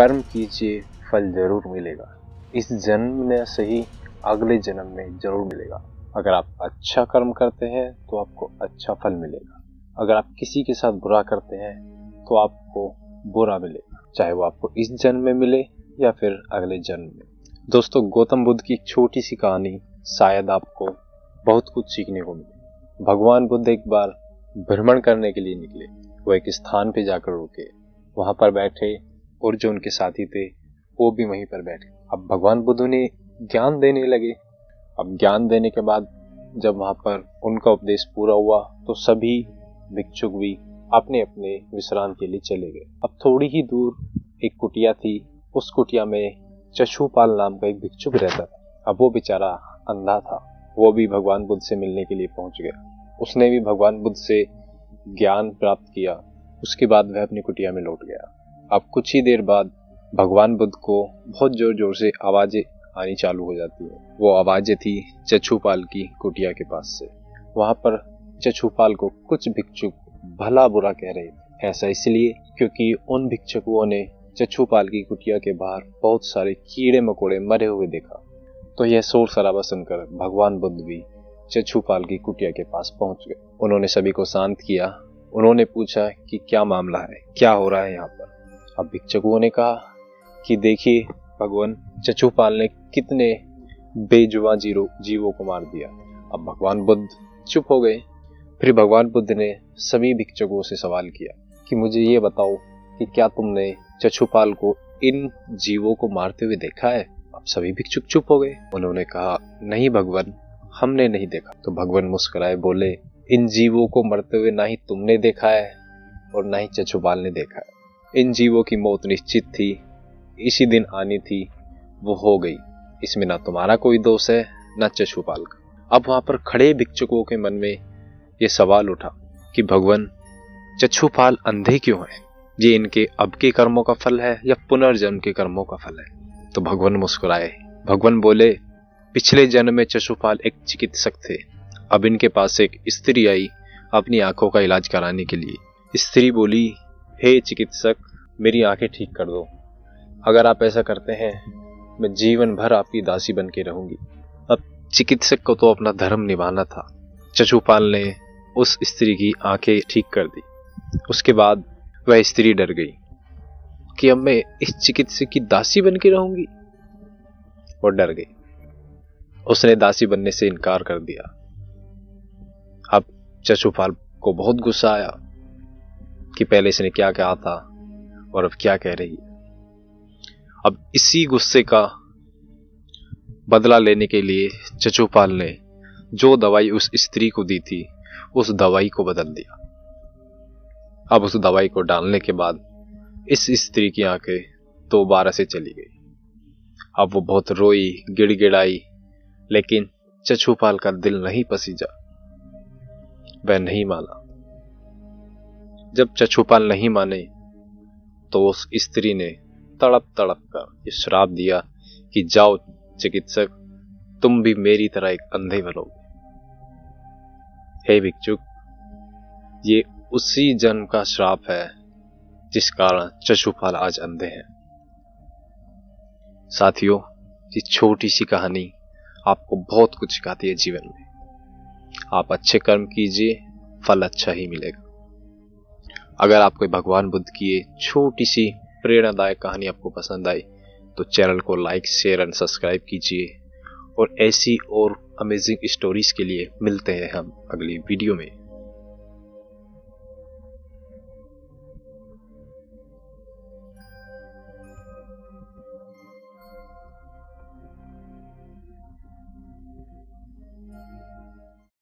कर्म कीजिए, फल ज़रूर मिलेगा। इस जन्म में सही अगले जन्म में ज़रूर मिलेगा। अगर आप अच्छा कर्म करते हैं तो आपको अच्छा फल मिलेगा। अगर आप किसी के साथ बुरा करते हैं तो आपको बुरा मिलेगा। चाहे वो आपको इस जन्म में मिले या फिर अगले जन्म में। दोस्तों, गौतम बुद्ध की छोटी सी कहानी शायद आपको बहुत कुछ सीखने को मिले। भगवान बुद्ध एक बार भ्रमण करने के लिए निकले। वो एक स्थान पे जाकर रुके। वहाँ पर बैठे और जो उनके साथी थे, वो भी वहीं पर बैठे। अब भगवान बुद्ध उन्हें ज्ञान देने लगे। अब ज्ञान देने के बाद जब वहाँ पर उनका उपदेश पूरा हुआ तो सभी भिक्षुक भी अपने अपने विश्राम के लिए चले गए। अब थोड़ी ही दूर एक कुटिया थी, उस कुटिया में चशुपाल नाम का एक भिक्षुक रहता था। अब वो बेचारा अंधा था। वो भी भगवान बुद्ध से मिलने के लिए पहुँच गया। उसने भी भगवान बुद्ध से ज्ञान प्राप्त किया। उसके बाद वह अपनी कुटिया में लौट गया। अब कुछ ही देर बाद भगवान बुद्ध को बहुत ज़ोर ज़ोर से आवाज़ें आनी चालू हो जाती है। वो आवाज़ें थी चछुपाल की कुटिया के पास से। वहाँ पर चछुपाल को कुछ भिक्षुक भला बुरा कह रहे थे। ऐसा इसलिए क्योंकि उन भिक्षुकों ने चछुपाल की कुटिया के बाहर बहुत सारे कीड़े मकोड़े मरे हुए देखा। तो यह शोर शराबा सुनकर भगवान बुद्ध भी चछुपाल की कुटिया के पास पहुँच गए। उन्होंने सभी को शांत किया। उन्होंने पूछा कि क्या मामला है? क्या हो रहा है यहाँ पर? अब भिक्षुकों ने कहा कि देखिए, भगवान चछुपाल ने कितने बेजुआ ज़ीरो, जीवों को मार दिया। अब भगवान बुद्ध चुप हो गए। फिर भगवान बुद्ध ने सभी भिक्षुकों से सवाल किया कि मुझे ये बताओ कि क्या तुमने चछुपाल को इन जीवों को मारते हुए देखा है? अब सभी भिक्षुक चुप हो गए। उन्होंने कहा, नहीं भगवान, हमने नहीं देखा। तो भगवान मुस्कुराए, बोले, इन जीवों को मरते हुए ना ही तुमने देखा है और ना ही चछुपाल ने देखा है। इन जीवों की मौत निश्चित थी, इसी दिन आनी थी, वो हो गई। इसमें ना तुम्हारा कोई दोष है, ना चशुपाल का अब वहाँ पर खड़े भिक्षुकों के मन में ये सवाल उठा कि भगवान चछुपाल अंधे क्यों हैं? ये इनके अब के कर्मों का फल है या पुनर्जन्म के कर्मों का फल है? तो भगवान मुस्कुराए। भगवान बोले, पिछले जन्म में चशुपाल एक चिकित्सक थे। अब इनके पास एक स्त्री आई अपनी आँखों का इलाज कराने के लिए। स्त्री बोली हे चिकित्सक, मेरी आँखें ठीक कर दो। अगर आप ऐसा करते हैं, मैं जीवन भर आपकी दासी बन के रहूँगी। अब चिकित्सक को तो अपना धर्म निभाना था। चचुपाल ने उस स्त्री की आँखें ठीक कर दी। उसके बाद वह स्त्री डर गई कि अब मैं इस चिकित्सक की दासी बन के रहूँगी। और डर गई। उसने दासी बनने से इनकार कर दिया। अब चचुपाल को बहुत गुस्सा आया। कि पहले इसने क्या कहा था और अब क्या कह रही है। अब इसी गुस्से का बदला लेने के लिए चचुपाल ने जो दवाई उस स्त्री को दी थी, उस दवाई को बदल दिया। अब उस दवाई को डालने के बाद इस स्त्री की आँखें दोबारा से चली गई। अब वो बहुत रोई, गिड़गिड़ाई, लेकिन चछुपाल का दिल नहीं पसीजा। वह नहीं माना। जब चछुपाल नहीं माने तो उस स्त्री ने तड़प तड़प कर श्राप दिया कि जाओ चिकित्सक, तुम भी मेरी तरह एक अंधे बनोगे। हे भिक्षुक ये उसी जन्म का श्राप है, जिस कारण चशुपाल आज अंधे हैं। साथियों, ये छोटी सी कहानी आपको बहुत कुछ सिखाती है जीवन में। आप अच्छे कर्म कीजिए, फल अच्छा ही मिलेगा। अगर आपको भगवान बुद्ध की ये छोटी सी प्रेरणादायक कहानी आपको पसंद आई तो चैनल को लाइक शेयर एंड सब्सक्राइब कीजिए। और ऐसी और अमेजिंग स्टोरीज के लिए मिलते हैं हम अगली वीडियो में।